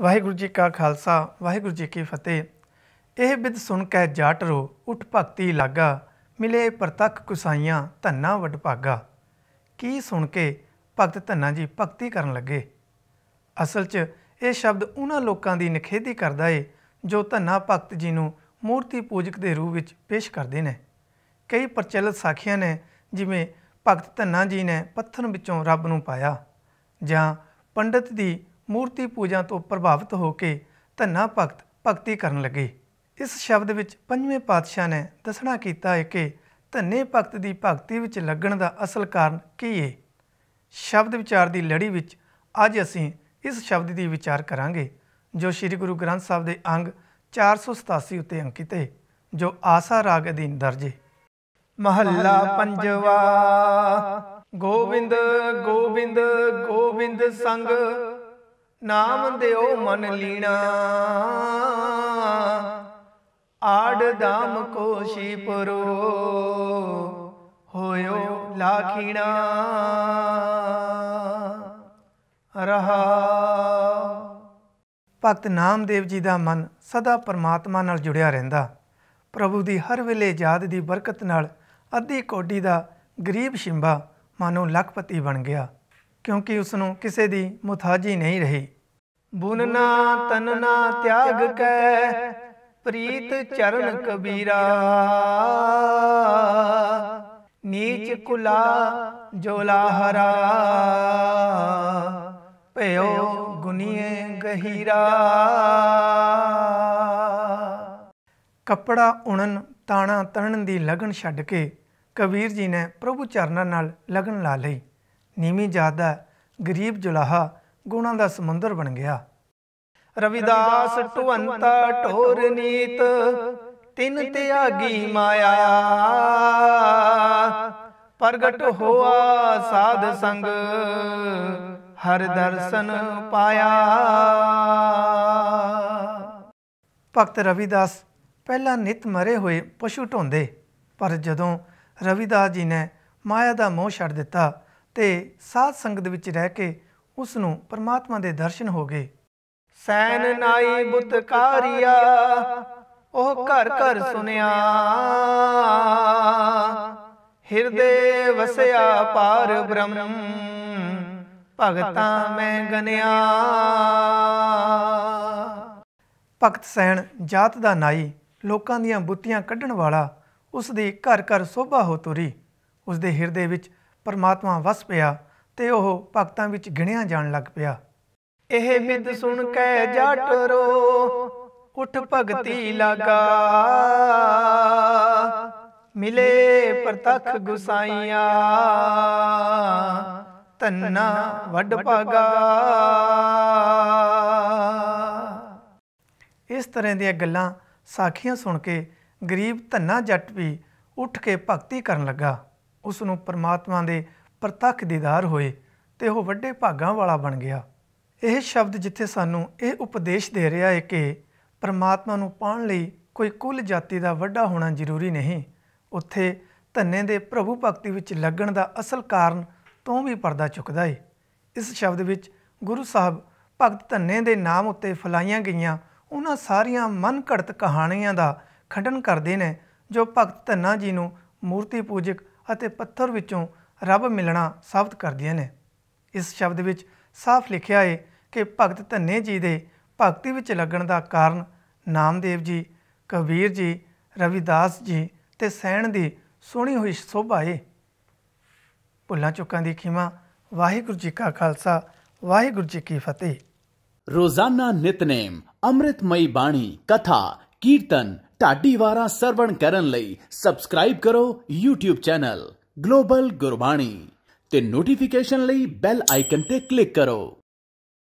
ਵਾਹਿਗੁਰੂ ਜੀ ਕਾ ਖਾਲਸਾ, ਵਾਹਿਗੁਰੂ ਜੀ ਕੀ ਫਤਿਹ। ਇਹ ਬਿਦ ਸੁਣ ਕੇ ਜਾਟ ਰੋ, ਉਠ ਭਗਤੀ ਲਾਗਾ, ਮਿਲੇ ਪ੍ਰਤੱਖ ਕੁਸਾਈਆਂ, ਧੰਨਾ ਵਡ ਭਾਗਾ। ਕੀ ਸੁਣ ਕੇ ਭਗਤ ਧੰਨਾ ਜੀ ਭਗਤੀ ਕਰਨ ਲੱਗੇ? ਅਸਲ 'ਚ ਇਹ ਸ਼ਬਦ ਉਹਨਾਂ ਲੋਕਾਂ ਦੀ ਨਿਖੇਧੀ ਕਰਦਾ ਏ, ਜੋ ਧੰਨਾ ਭਗਤ ਜੀ ਨੂੰ ਮੂਰਤੀ ਪੂਜਕ ਦੇ ਰੂਪ ਵਿੱਚ ਪੇਸ਼ ਕਰਦੇ ਨੇ। ਕਈ ਪ੍ਰਚਲਿਤ ਸਾਖੀਆਂ ਨੇ, ਜਿਵੇਂ ਭਗਤ ਧੰਨਾ ਜੀ ਨੇ ਪੱਥਰ ਵਿੱਚੋਂ ਰੱਬ ਨੂੰ ਪਾਇਆ, ਜਾਂ ਪੰਡਤ ਦੀ ਮੂਰਤੀ ਪੂਜਾ ਤੋਂ ਪ੍ਰਭਾਵਿਤ ਹੋ ਕੇ ਧੰਨਾ ਭਗਤ ਭਗਤੀ ਕਰਨ ਲੱਗੇ। ਇਸ ਸ਼ਬਦ ਵਿੱਚ ਪੰਜਵੇਂ ਪਾਤਸ਼ਾਹ ਨੇ ਦੱਸਣਾ ਕੀਤਾ ਹੈ ਕਿ ਧੰਨੇ ਭਗਤ ਦੀ ਭਗਤੀ ਵਿੱਚ ਲੱਗਣ ਦਾ ਅਸਲ ਕਾਰਨ ਕੀ ਹੈ ਸ਼ਬਦ ਵਿਚਾਰ ਦੀ ਲੜੀ ਵਿੱਚ ਅੱਜ ਅਸੀਂ ਇਸ ਸ਼ਬਦ ਦੀ ਵਿਚਾਰ ਕਰਾਂਗੇ ਜੋ ਸ੍ਰੀ ਗੁਰੂ ਗ੍ਰੰਥ ਸਾਹਿਬ ਦੇ ਅੰਗ 487 ਉੱਤੇ ਅੰਕਿਤ ਹੈ ਜੋ ਆਸਾ ਰਾਗ ਅਧੀਨ ਦਰਜ ਹੈ ਮਹੱਲਾ ਪੰਜਵਾ ਗੋਬਿੰਦ ਗੋਬਿੰਦ ਗੋਬਿੰਦ ਸੰਗ ਨਾਮ ਦਿਓ ਮਨ ਲੀਣਾ ਆੜ ਦਾਮ ਕੋਸ਼ੀ ਪਰੋ। ਹੋਇਓ ਲਾਖੀਣਾ। ਰਹਾ। ਭਗਤ ਨਾਮਦੇਵ ਜੀ ਦਾ ਮਨ ਸਦਾ ਪਰਮਾਤਮਾ ਨਾਲ ਜੁੜਿਆ ਰਹਿੰਦਾ। ਪ੍ਰਭੂ ਦੀ ਹਰ ਵੇਲੇ ਯਾਦ ਦੀ ਬਰਕਤ ਨਾਲ ਅੱਧੀ ਕੋਡੀ ਦਾ ਗਰੀਬ ਸ਼ਿੰਬਾ ਮਾਨੋ ਲੱਖਪਤੀ ਬਣ ਗਿਆ। ਕਿਉਂਕਿ ਉਸ ਨੂੰ ਕਿਸੇ ਦੀ ਮੁਤਾਜੀ ਨਹੀਂ ਰਹੀ। ਬੁਨਨਾ ਤਨਨਾ ਤਿਆਗ ਕੈ, ਪ੍ਰੀਤ ਚਰਨ ਕਬੀਰਾ। ਨੀਚ ਕੁਲਾ ਜੋ ਹਰਾ। ਭਇਓ ਗੁਨੀਏ ਗਹੀਰਾ। ਕੱਪੜਾ ਉਣਨ, ਤਾਣਾ ਤਣਨ ਦੀ ਲਗਨ ਛੱਡ ਕੇ ਕਬੀਰ ਜੀ ਨੇ ਪ੍ਰਭੂ ਚਰਨਾਂ ਨਾਲ ਲਗਨ ਲਾ ਲਈ। ਨੀਵੀਂ ਜਾਤ ਦਾ ਗਰੀਬ ਜੁਲਾਹਾ ਗੁਣਾਂ ਦਾ ਸਮੁੰਦਰ ਬਣ ਗਿਆ। ਰਵਿਦਾਸ ਟਵੰਤਾ ਢੋਰ ਨੀਤ ਤਿੰਨ ਤਿਆਗੀ ਮਾਇਆ। ਪ੍ਰਗਟ ਹੋਆ ਸਾਧ ਸੰਗ ਹਰ ਦਰਸ਼ਨ ਪਾਇਆ। ਭਗਤ ਰਵਿਦਾਸ ਪਹਿਲਾਂ ਨਿਤ ਮਰੇ ਹੋਏ ਪਸ਼ੂ ਢੋਂਦੇ ਪਰ ਜਦੋਂ ਰਵਿਦਾਸ ਜੀ ਨੇ ਮਾਇਆ ਦਾ ਮੋਹ ਛੱਡ ਦਿੱਤਾ ਤੇ ਸਾਧ ਸੰਗਤ ਵਿੱਚ ਰਹਿ ਕੇ ਉਸ ਨੂੰ ਪਰਮਾਤਮਾ ਦੇ ਦਰਸ਼ਨ ਹੋ ਗਏ। ਸੈਨ ਨਾਈ ਬੁੱਤਕਾਰੀਆ ਉਹ ਘਰ ਘਰ ਸੁਨਿਆ। ਹਿਰਦੇ ਵਸਿਆ ਪਾਰ ਬ੍ਰਹਮ ਭਗਤਾਂ ਮੈਂ ਗਨਿਆ। ਭਗਤ ਸੈਣ ਜਾਤ ਦਾ ਨਾਈ ਲੋਕਾਂ ਦੀਆਂ ਬੁੱਤੀਆਂ ਕੱਢਣ ਵਾਲਾ ਉਸ ਦੀ ਘਰ ਘਰ ਸੋਭਾ ਹੋ ਤੁਰੀ। ਉਸ ਦੇ ਹਿਰਦੇ ਵਿੱਚ ਪਰਮਾਤਮਾ ਵਸ ਪਿਆ ਤੇ ਉਹ ਭਗਤਾਂ ਵਿੱਚ ਗਿਣਿਆ ਜਾਣ ਲੱਗ ਪਿਆ। ਇਹ ਵਿਦ ਸੁਣ ਕੇ ਜੱਟ ਰੋ, ਉਠ ਭਗਤੀ ਲਗਾ। ਮਿਲੇ ਪ੍ਰਤਖ ਗੁਸਾਈਆਂ ਤੰਨਾ ਵੱਡ ਭਗਾ। ਇਸ ਤਰ੍ਹਾਂ ਦੀਆਂ ਗੱਲਾਂ ਸਾਖੀਆਂ ਸੁਣ ਕੇ ਗਰੀਬ ਧੰਨਾ ਜੱਟ ਵੀ ਉੱਠ ਕੇ ਭਗਤੀ ਕਰਨ ਲੱਗਾ। ਉਸ ਨੂੰ ਪਰਮਾਤਮਾ ਦੇ ਪ੍ਰਤੱਖ ਦੀਦਾਰ ਹੋਏ ਤੇ ਉਹ ਵੱਡੇ ਭਾਗਾਂ ਵਾਲਾ ਬਣ ਗਿਆ। ਇਹ ਸ਼ਬਦ ਜਿੱਥੇ ਸਾਨੂੰ ਇਹ ਉਪਦੇਸ਼ ਦੇ ਰਿਹਾ ਹੈ ਕਿ ਪਰਮਾਤਮਾ ਨੂੰ ਪਾਣ ਲਈ ਕੋਈ ਕੁੱਲ ਜਾਤੀ ਦਾ ਵੱਡਾ ਹੋਣਾ ਜ਼ਰੂਰੀ ਨਹੀਂ, ਉੱਥੇ ਧੰਨੇ ਦੇ ਪ੍ਰਭੂ ਭਗਤੀ ਵਿੱਚ ਲੱਗਣ ਦਾ ਅਸਲ ਕਾਰਨ ਤੋਂ ਵੀ ਪਰਦਾ ਚੁੱਕਦਾ ਹੈ ਇਸ ਸ਼ਬਦ ਵਿੱਚ ਗੁਰੂ ਸਾਹਿਬ ਭਗਤ ਧੰਨੇ ਦੇ ਨਾਮ ਉੱਤੇ ਫਲਾਈਆਂ ਗਈਆਂ ਉਹਨਾਂ ਸਾਰੀਆਂ ਮਨ ਘੜਤ ਕਹਾਣੀਆਂ ਦਾ ਖੰਡਨ ਕਰਦੇ ਨੇ ਜੋ ਭਗਤ ਧੰਨਾ ਜੀ ਨੂੰ ਮੂਰਤੀ ਪੂਜਕ ਅਤੇ ਪੱਥਰ ਵਿੱਚੋਂ ਰੱਬ ਮਿਲਣਾ ਸਾਬਤ ਕਰਦੀਆਂ ਨੇ। ਇਸ ਸ਼ਬਦ ਵਿੱਚ ਸਾਫ਼ ਲਿਖਿਆ ਹੈ ਕਿ ਭਗਤ ਧੰਨੇ ਜੀ ਦੇ ਭਗਤੀ ਵਿੱਚ ਲੱਗਣ ਦਾ ਕਾਰਨ ਨਾਮਦੇਵ ਜੀ, ਕਬੀਰ ਜੀ, ਰਵਿਦਾਸ ਜੀ ਤੇ ਸੈਣ ਦੀ ਸੋਹਣੀ ਹੋਈ ਸੋਭਾ ਹੈ ਭੁੱਲਾਂ ਚੁੱਕਾਂ ਦੀ ਖਿਮਾ, ਵਾਹਿਗੁਰੂ ਜੀ ਕਾ ਖਾਲਸਾ, ਵਾਹਿਗੁਰੂ ਜੀ ਕੀ ਫਤਿਹ। ਰੋਜ਼ਾਨਾ ਨਿਤਨੇਮ, ਅੰਮ੍ਰਿਤਮਈ ਬਾਣੀ, ਕਥਾ, ਕੀਰਤਨ ਢਾਡੀ ਵਾਰਾਂ ਸਰਵਣ ਕਰਨ ਲਈ ਸਬਸਕ੍ਰਾਈਬ ਕਰੋ YouTube ਚੈਨਲ ਗਲੋਬਲ ਗੁਰਬਾਣੀ ਤੇ ਨੋਟੀਫਿਕੇਸ਼ਨ ਲਈ ਬੈਲ ਆਈਕਨ ਤੇ ਕਲਿੱਕ ਕਰੋ।